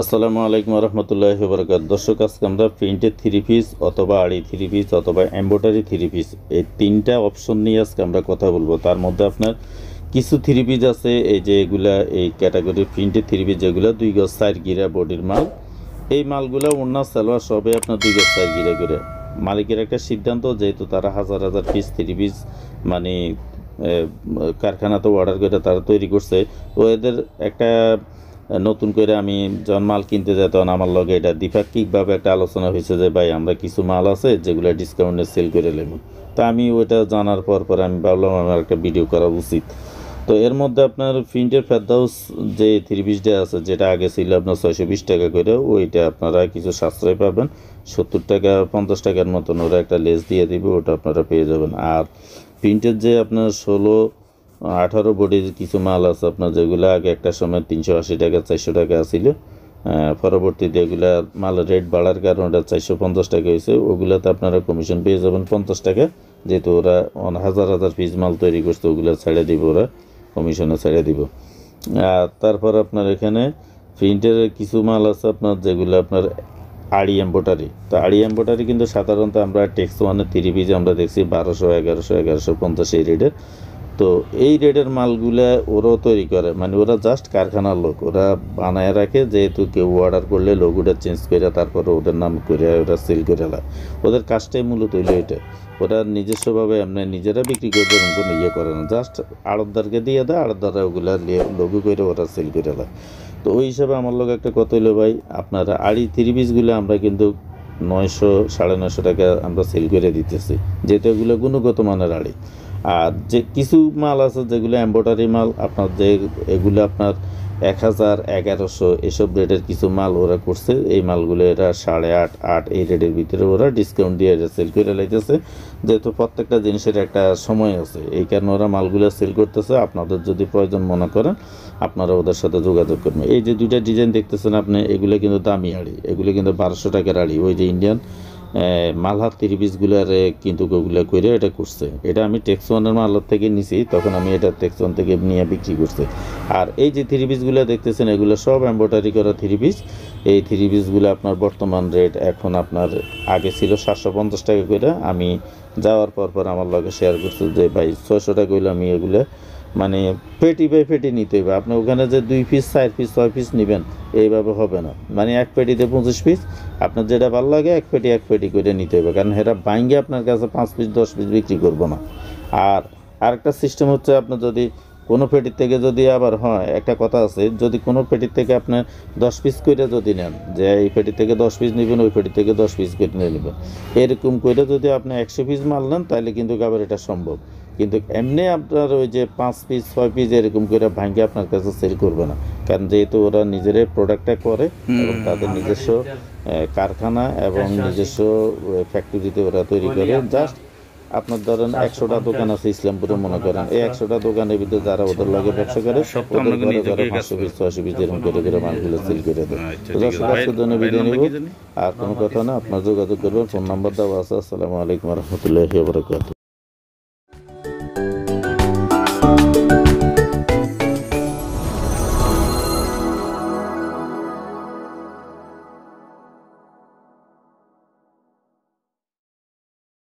আসসালামু আলাইকুম রহমতুল্লাহ বরকাত দর্শক, আজকে আমরা প্রিন্টের থ্রি পিস অথবা আড়ি থ্রি পিস অথবা এম্ব্রয়ডারি থ্রি পিস, এই তিনটা অপশন নিয়ে আজকে আমরা কথা বলব। তার মধ্যে আপনার কিছু থ্রি পিস আছে, এই যে এগুলা, এই ক্যাটাগরির প্রিন্টের থ্রি পিস যেগুলো, দুই গজ সাইড গিরা বডির মাল। এই মালগুলো অন্য সালোয়ার সবে আপনার দুই গজ সাইড গিরা করে। মালিকের একটা সিদ্ধান্ত, যেহেতু তারা হাজার হাজার পিস থ্রি পিস মানে কারখানাতে অর্ডার করে তারা তৈরি করছে। তো এদের একটা নতুন করে আমি যখন মাল কিনতে যাই, তখন আমার লগে এটা দ্বিপাক্ষিকভাবে একটা আলোচনা হয়েছে যে, ভাই, আমরা কিছু মাল আছে যেগুলো ডিসকাউন্টে সেল করে নেব। তা আমি ওইটা জানার পর পর আমি ভাবলাম, আমার একটা ভিডিও করা উচিত। তো এর মধ্যে আপনার প্রিন্টের ফেরদাউস যে থ্রি পিসটা আছে, যেটা আগে ছিল আপনার ছয়শো বিশ টাকা করে, ওইটা আপনারা কিছু সাশ্রয় পাবেন। সত্তর টাকা, পঞ্চাশ টাকার মতন ওরা একটা লেস দিয়ে দিবে, ওটা আপনারা পেয়ে যাবেন। আর প্রিন্টের যে আপনার ষোলো আঠারো বডির কিছু মাল আছে আপনার, যেগুলো আগে একটা সময় তিনশো আশি টাকা, চারশো টাকা ছিল পরবর্তীতে এগুলা মালের রেট বাড়ার কারণে ওটা চারশো পঞ্চাশ টাকা হয়েছে। ওগুলাতে আপনারা কমিশন পেয়ে যাবেন পঞ্চাশ টাকা। যেহেতু ওরা হাজার হাজার পিস মাল তৈরি করছে, ওগুলো ছেড়ে দিব ওরা কমিশনে ছেড়ে দিব। আর তারপর আপনার এখানে প্রিন্টের কিছু মাল আছে আপনার, যেগুলো আপনার আড়ি এম্বোটারি তো আড়ি এম্বোটারি কিন্তু সাধারণত আমরা টেক্স ওয়ানের থ্রি পিস আমরা দেখছি বারোশো, এগারোশো এগারোশো পঞ্চাশ এই রেটের তো এই রেটের মালগুলা ওরাও তৈরি করে। মানে ওরা জাস্ট কারখানার লোক। ওরা বানায় রাখে, যেহেতু কেউ অর্ডার করলে লোগোটা চেঞ্জ করে তারপরে ওদের নাম করে ওরা সেল করে দেয় ওদের কাজটাই মূলত হইল এটা। ওরা নিজস্বভাবে এমনি নিজেরা বিক্রি করে দেয় কোনো ইয়ে করে না। জাস্ট আড়তদারকে দিয়ে দেয়, আড়তদাররা ওগুলা লঘু করে ওরা সেল করে দেয় তো ওই হিসাবে আমার লোক একটা কথা হইল, ভাই, আপনারা আড়ি থ্রি পিসগুলো আমরা কিন্তু নয়শো সাড়ে নয়শো টাকা আমরা সেল করে দিতেছি। যেহেতু এগুলো গুণগত মানের আড়ি। আর যে কিছু মাল আছে, যেগুলো এম্ব্রয়ডারি মাল, আপনার যে এগুলো আপনার এক হাজার, এগারোশো এসব রেটের কিছু মাল ওরা করছে। এই মালগুলো এরা সাড়ে আট আট এই রেটের ভিতরে ওরা ডিসকাউন্ট দিয়ে এটা সেল করে লাইতেছে। যেহেতু প্রত্যেকটা জিনিসের একটা সময় আছে, এই কারণে ওরা মালগুলো সেল করতেছে। আপনাদের যদি প্রয়োজন মনে করেন, আপনারা ওদের সাথে যোগাযোগ করবেন। এই যে দুইটা ডিজাইন দেখতেছেন আপনি, এগুলো কিন্তু দামি আড়ি, এগুলো কিন্তু বারোশো টাকার আড়ি। ওই যে ইন্ডিয়ান মালহাত থ্রি পিসগুলার কিন্তু ওগুলো করে এটা করছে। এটা আমি টেক্সওয়ানের মালহাত থেকে নিছি, তখন আমি এটা টেক্সওয়ান থেকে নিয়ে বিক্রি করছে। আর এই যে থ্রি পিসগুলো দেখতেছেন, এগুলো সব এম্ব্রয়ডারি করা থ্রি পিস। এই থ্রি পিসগুলো আপনার বর্তমান রেট এখন আপনার আগে ছিল সাতশো পঞ্চাশ টাকা করে আমি যাওয়ার পর পর আমার লগে শেয়ার করছি যে, ভাই, ছয়শো টাকা হইলে আমি এগুলো মানে পেটি বাই পেটি নিতে হবে। আপনি ওখানে যে দুই পিস চার পিস ছয় পিস নেবেন, এইভাবে হবে না। মানে এক পেটিতে পঁচিশ পিস আপনার যেটা ভালো লাগে এক পেটি এক পেটি করে নিতে হবে। কারণ এরা বাইঙ্গে আপনার কাছে পাঁচ পিস দশ পিস বিক্রি করব না। আর আরেকটা সিস্টেম হচ্ছে আপনার যদি কোনো পেটির থেকে যদি আবার হয়, একটা কথা আছে, যদি কোনো পেটির থেকে আপনি দশ পিস করে যদি নেন, যে এই পেটি থেকে দশ পিস নেবেন, ওই পেটি থেকে দশ পিস করে নিয়ে নেবেন। এরকম করে যদি আপনি একশো পিস মাল নেন, তাহলে কিন্তু আবার এটা সম্ভব। কিন্তু এমনি আপনার ওই যে পাঁচ পিস ছয় পিস এরকম করে ভাঙ্গে আপনার কাছে সেল করবে না। কারণ যেহেতু ওরা নিজেরাই প্রোডাক্টটা করে এবং তাদের নিজস্ব কারখানা এবং নিজস্ব ফ্যাক্টরিতে ওরা তৈরি করে। জাস্ট আপনার ধরেন একশোটা দোকান আছে ইসলামপুরে মনে করেন। এই একশোটা দোকানের ভিতরে যারা ওদের লাগে ব্যবসা করে ওদের ঘরে ঘরে পাঁচশো পিস ছয়শো পিস এরকম করে করে মালগুলো সেল করে দেয়। তো দর্শক জন্য বিদায় নেব। আর কোনো কথা না আপনার যোগাযোগ করবেন ফোন নাম্বার দেওয়া আছে। আসসালামু আলাইকুম রহমতুল্লাহি বারকাতুহ।